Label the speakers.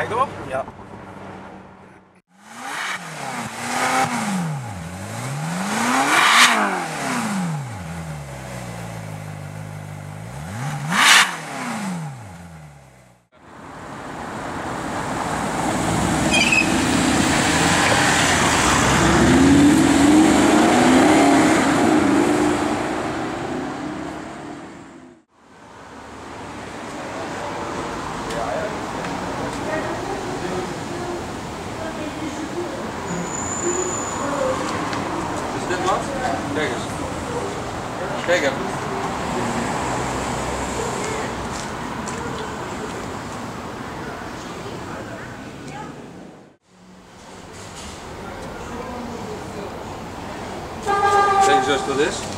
Speaker 1: Heiko?
Speaker 2: Ja.
Speaker 1: Dit wat? Kijk eens. Kijk even. Kijk eens als dat is.